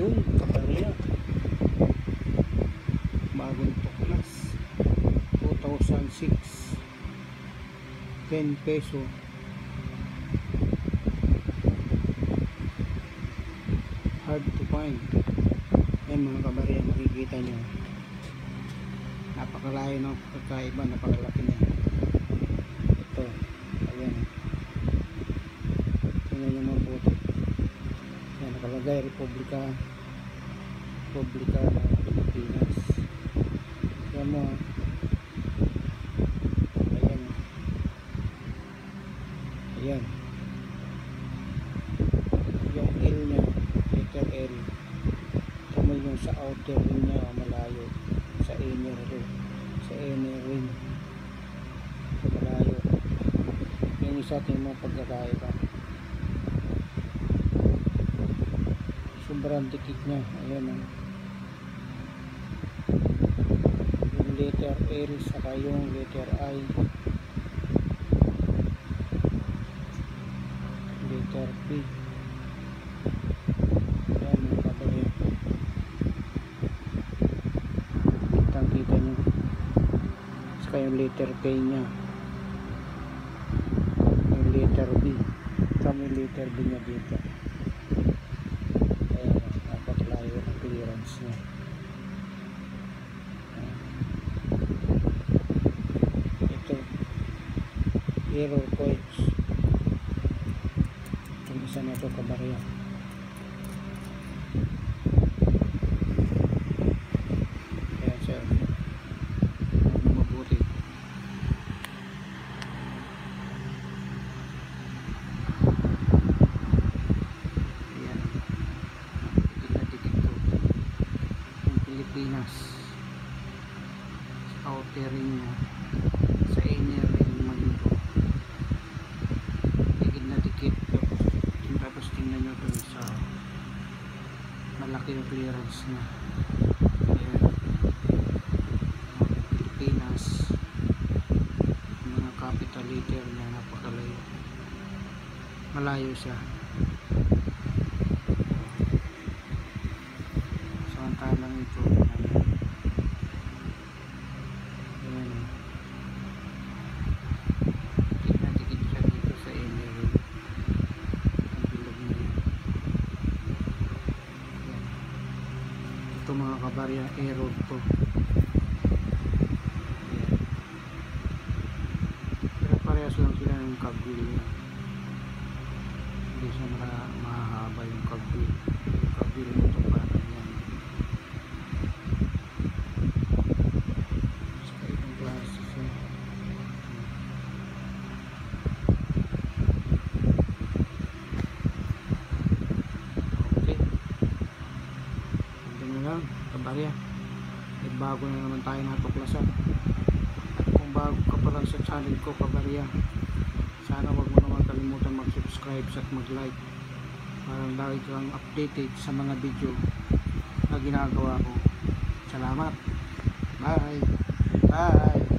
Yun, kabarya. Bagong tuklas. 2006. 10 peso. Hard to find. Yan mga kabarya, makikita nyo. Napakalayo ng pagkaiba, napakalaki na. Ito, ayan. Tingnan nyo mabuti. Nakalagay Republika Republika ng Pilipinas. Yan mo. Ayan. Ayan. Yung L niya, letter L. Tama yung sa outer ring niya, malayo. Sa inner ring. Sa inner ring. Malayo. Yung isa ating mga pagkakaiba. Sobrang dikit niya. Ayan o yung letter L saka yung letter I. Letter P. Ayan mga kabali kitang kita nyo saka yung letter K nya yung letter B. Yung letter B nya dito Ayan, napakalayo ang clearance niya. Ito, error codes. Itong isa na ito, kabarya. Ayan, sir. Ano mabuti. Ayan. Dikit na dikit to. Yung Pilipinas. Sa outer niya. Sa inner ring naman ito. Dikit na dikit. Tapos, tingnan nyo dun sa malaki yung clearance niya. Ayan. Pilipinas. Mga capital letter niya napakalayo. Malayo siya. Samantalang ito, ano, ayan, dikit na dikit siya dito sa inner ring. Ang bilog na yun. Ayan. Ito mga kabarya, error to. Pero parehas lang sila ng kagwil. Hindi siya mahahaba yung kagwil. Yung kagwil nito parang yan. Sa ibang klase siya. Okay. Ito na lang, kabarya. May bago na naman tayo natuklasan. At kung bago ka pa lang sa channel ko, kabarya, sana wag mo naman kalimutan mag-subscribe at mag-like para lagi kang updated sa mga video na ginagawa ko. Salamat. Bye. Bye.